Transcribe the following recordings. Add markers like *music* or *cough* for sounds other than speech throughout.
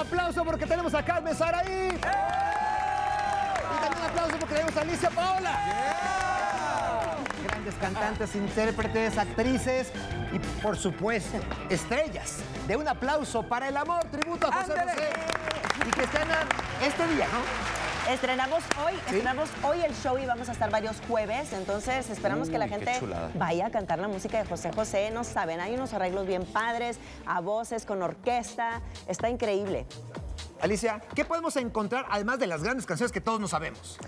aplauso porque tenemos a Carmen Saraí. Y también aplauso porque tenemos a Alicia Paola. Grandes cantantes, intérpretes, actrices y, por supuesto, estrellas de un aplauso para el amor, tributo a José ¡Ándale! José. Y que estrenan este día, ¿no? Estrenamos hoy, estrenamos hoy el show y vamos a estar varios jueves, entonces esperamos que la qué gente vaya a cantar la música de José José, no saben, hay unos arreglos bien padres, a voces, con orquesta, está increíble. Alicia, ¿qué podemos encontrar además de las grandes canciones que todos no sabemos?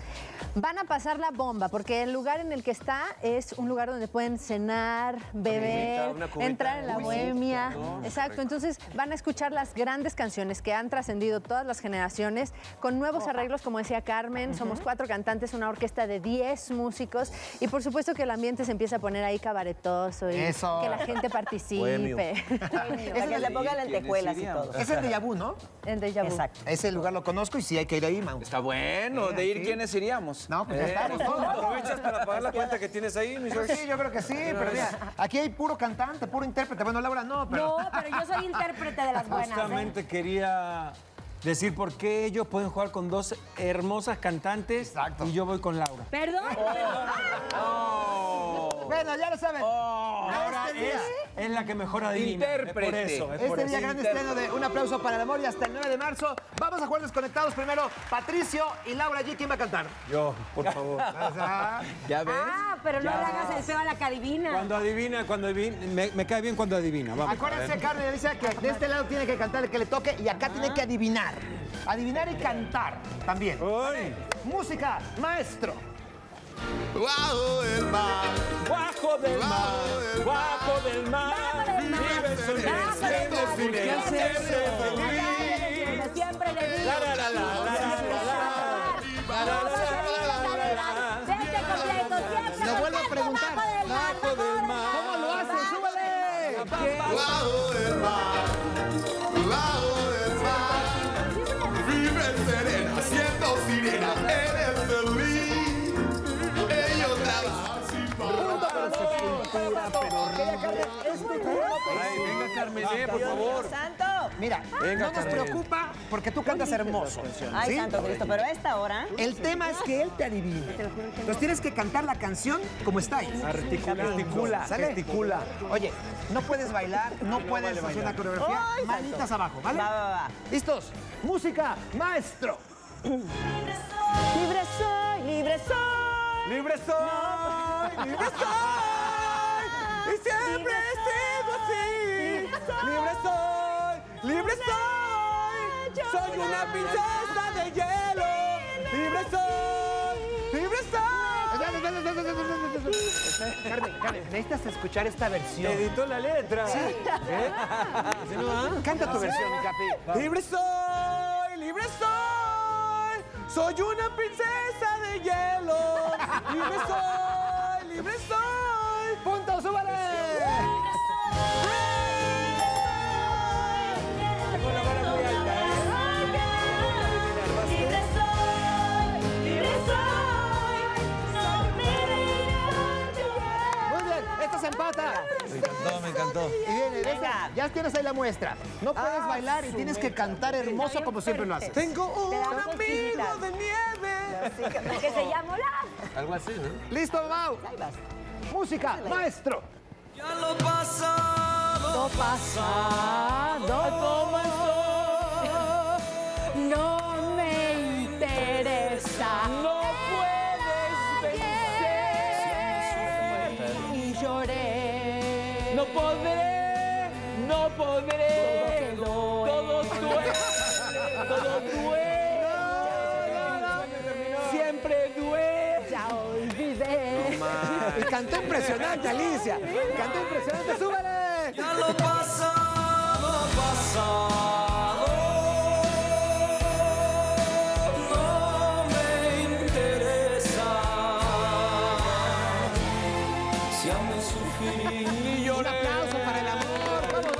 Van a pasar la bomba, porque el lugar en el que está es un lugar donde pueden cenar, beber, una cubita. entrar en la Uy, bohemia. no, Exacto, entonces van a escuchar las grandes canciones que han trascendido todas las generaciones, con nuevos arreglos, como decía Carmen. Somos cuatro cantantes, una orquesta de 10 músicos, y por supuesto que el ambiente se empieza a poner ahí cabaretoso y Eso. que la gente Bohemio. participe. Para que le pongan lentejuelas y todo. Es el de Yabú, ¿no? en Deja Vu. Exacto. Ese lugar lo conozco y sí hay que ir ahí, Mau. Está bueno. Eh, ¿De ir quiénes iríamos? No, pues ya estamos todos. ¿Aprovechas para pagar la cuenta que tienes ahí, mi Pues sí, yo creo que sí, pero mira, aquí hay puro cantante, puro intérprete. Bueno, Laura no, pero... No, pero yo soy intérprete de las buenas. ¿eh? Justamente quería decir por qué ellos pueden jugar con dos hermosas cantantes Exacto. y yo voy con Laura. Perdón. *laughs* Bueno, ya lo saben. Laura este es, es la que mejor adivina. Intérprete. Es por eso, es por este día eso. gran estreno de Un aplauso para el amor y hasta el 9 de marzo. Vamos a jugar desconectados primero. Patricio y Laura G. ¿Quién va a cantar? Yo, por favor. *laughs* Ah, ¿Ya ves? Ah, pero no Ya. le hagas el feo a la que adivina. Cuando adivina, cuando adivina, me, me cae bien cuando adivina. Vamos. Acuérdense, Carmen, dice que de este lado tiene que cantar el que le toque y acá tiene que adivinar. Adivinar y cantar también. Uy. Música, maestro. Bajo el mar, Bajo del mar, bajo del mar, vive Siempre Siempre le digo. Carmen, eh, por favor. ¡Santo! Mira, Venga, no nos Carmen. preocupa porque tú cantas hermoso. Ay, ¿sí? Santo Cristo, pero a esta hora... El tema es que él te adivine. Entonces tienes que cantar la canción como está ahí. Gesticula, ¿Sale? gesticula. Oye, no puedes bailar, no puedes hacer una coreografía. Ay, Manitas abajo, ¿vale? Va, va, va. ¿Listos? Música, maestro. Libre soy, libre soy. Libre soy, libre soy, y siempre sigo así. Libre soy, libre soy, soy una princesa de hielo. Libre soy, libre soy. Carmen, Carmen, necesitas escuchar esta versión. Editó la letra. ¿Eh? ¿Sí va? Canta tu versión, mi capi. Libre soy, libre soy, soy una princesa de hielo. Libre soy, libre soy. Ya tienes ahí la muestra. No puedes bailar y tienes que cantar hermoso como siempre lo haces. Tengo un amigo de nieve. Que se llama Olaf. Algo así, ¿no? ¿Listo, Mau? Ahí vas. Música, maestro. Lo pasado no cantó impresionante, Alicia. Cantó impresionante, súbele. Ya lo pasado, pasado. No me interesa. Si amo sufrir. Un aplauso para el amor. Vamos.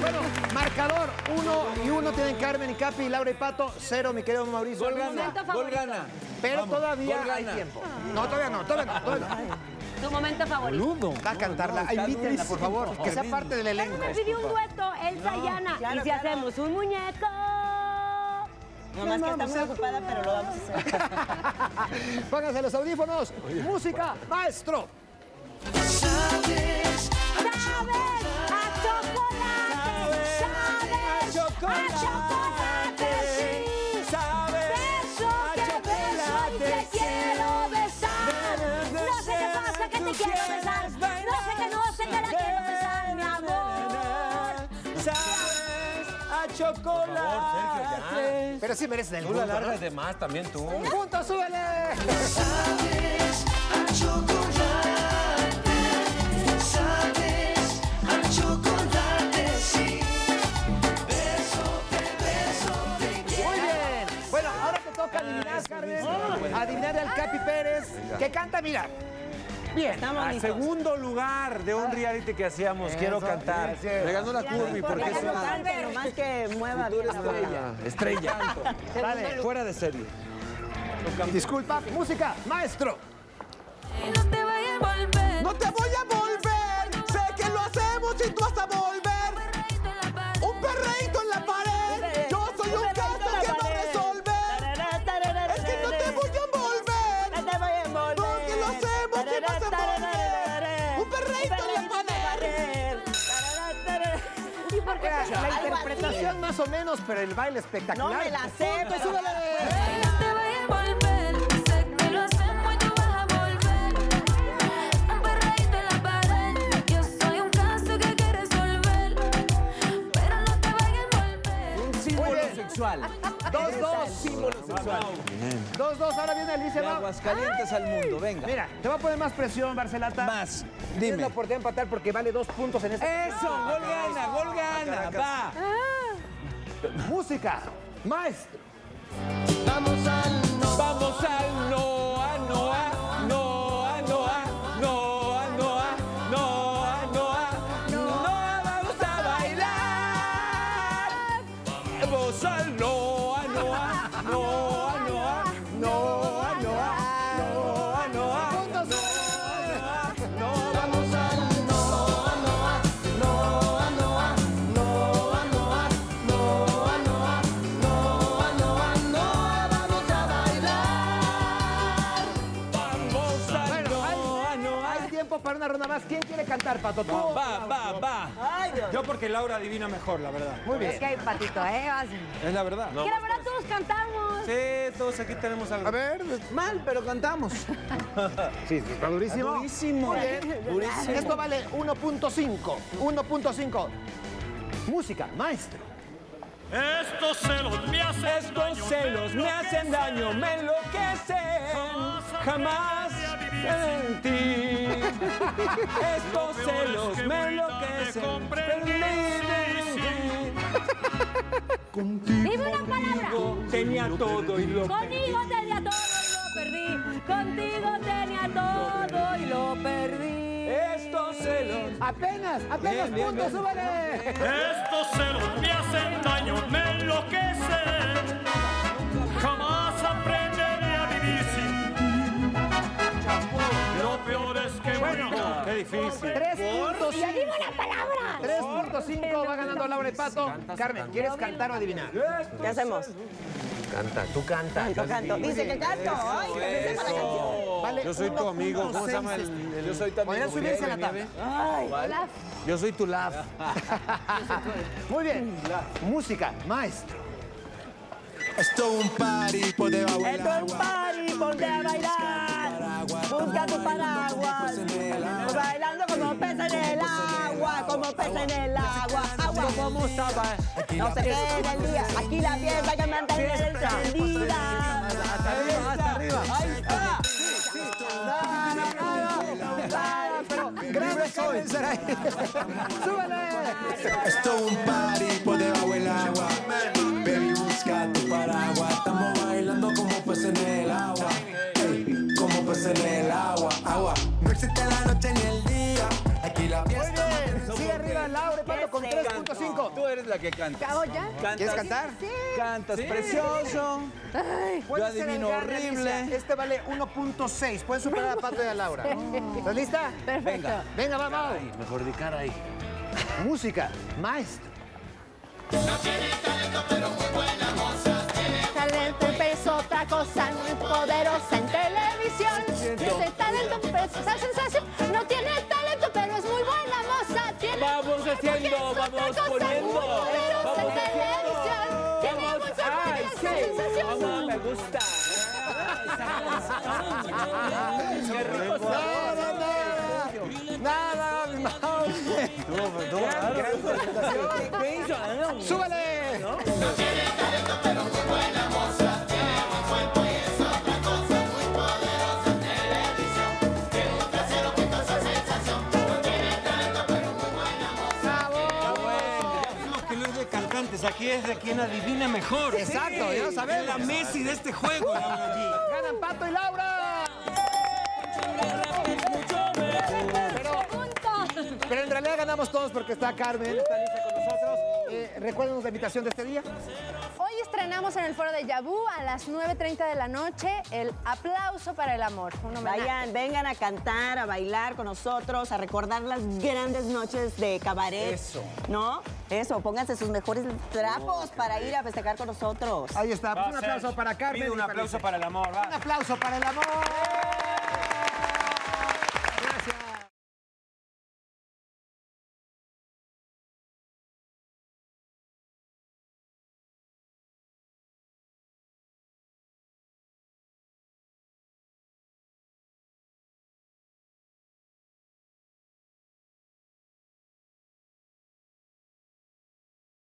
Bueno, marcador, uno y uno tienen Carmen y Capi, Laura y Pato, cero, mi querido Mauricio. Gol gana, gol favorito. gana. Pero todavía gol hay tiempo. No, todavía no, todavía no, todavía no. Momento favorito. Va a cantarla. está Invítenla, por favor. Que sea parte del elenco. Me pidió un dueto, Elsa y Ana. claro, y si claro. hacemos un muñeco. Nomás que está muy ocupada, pero lo vamos a hacer. *laughs* Pónganse los audífonos. Música, maestro. ¿Sabes? A chocolate. Pero sí merecen el Tú la ¿no? largas de más también tú. ¡Punto, súbele! Sabes a chocolate, sabes a chocolate, sí. Beso, te beso, te Muy bien. Bueno, ahora te toca adivinar, Carmen. Adivinar al Capi Pérez, que canta, mira. Bien. Estamos A listos. segundo lugar de un reality que hacíamos, quiero cantar. Me ganó la curvy porque es una cante, nomás que mueva bien la estrella. Dale. Fuera de serie. Disculpa, música, maestro. No te vayas a volver. No te la interpretación más o menos, pero el baile espectacular. No me la sé, pero... sexual. Dos, dos. Símbolo sexual. Dos, dos. Ahora viene Alicia. De. Aguascalientes al mundo, venga. Mira, te va a poner más presión, Barcelata. Más. Tienes la Dime. oportunidad de empatar porque vale dos puntos en este. Eso, gol gana, gol gana, va. Música, maestro. Vamos al no. Vamos al Noa, no. Tiempo para una ronda más. ¿Quién quiere cantar, Pato? ¿Tú? Va, va, va. Ay, Dios. Yo porque Laura adivina mejor, la verdad. Muy bien. Es que hay patito, ¿eh? Vas- Es la verdad. Que la verdad todos cantamos. Sí, todos aquí tenemos algo. A ver, mal, pero cantamos. *laughs* Sí, sí, está durísimo. Durísimo. Muy bien. Durísimo. Esto vale 1.5. 1.5. Música, maestro. Estos celos me hacen Estos celos me hacen daño, me enloquecen. Jamás sentí. Estos celos me enloquecen. Dime una palabra. Contigo tenía todo y lo Conmigo tenía todo y lo perdí. Contigo tenía todo y lo perdí. Estos celos. Apenas, apenas Bien, bien. súbele. Estos celos me hacen daño, me enloquecen. Qué difícil. 3.5. Dime una palabra. 3.5 va ganando Laura y Pato. Carmen, ¿quieres cantar o adivinar? ¿Qué hacemos? Canta, tú canta. Canto, canto. Dice que canto. Ay, que me sepa la canción. Vale, Yo soy tu amigo. ¿Cómo se llama el, 1.6? el- Yo soy tu amigo. ¿Podrían subirse a la tabla? Ay, Yo soy tu love. *laughs* Muy bien. Música, maestro. Esto es un party por debajo del esto es un party, ponte a bailar. Busca tu paraguas. Bailando como pez en el agua, como pez en el agua. Agua. ¿Cómo estaba? No se quede en el día. Aquí la fiesta hay que mantener encendida. Hasta arriba, hasta arriba. Ahí está. Carmen Saray. *laughs* ¡Súbele! Esto es un party por debajo del agua. 3.5. Tú eres la que canta. ¿Acabo ya? ¿Quieres cantar? Cantas precioso. Yo ser el adivino horrible. Alicia. Este vale 1.6. Pueden superar a Pato y a Laura. *laughs* ¿Estás lista? Perfecto. Venga, vamos. Ay, mejor de cara ahí. Música, maestro. Sale es otra cosa, no es poderosa en televisión. Tiene talento, pero esa sensación. No tiene talento, Vamos haciendo, vamos poniendo. Vamos. Tiene Vamos, ay, sí. Vamos, me gusta. Qué rico sabor. Nada, nada, Mau. ¿Qué cantantes, aquí es de quien adivina mejor. Exacto, ya lo sabemos. Es la Messi de este juego, Laura G. ¡Ganan Pato y Laura! Pero en realidad ganamos todos porque está Carmen, está lista con nosotros. Eh, Recuérdenos la invitación de este día. Estrenamos en el foro de Yabú a las 9.30 de la noche el aplauso para el amor. Un. Vayan, vengan a cantar, a bailar con nosotros, a recordar las grandes noches de cabaret. Eso. ¿No? Eso, pónganse sus mejores trapos para ir a festejar con nosotros. Ahí está. Pues un aplauso para Carmen. Pide un aplauso para el amor, va. Un aplauso para el amor.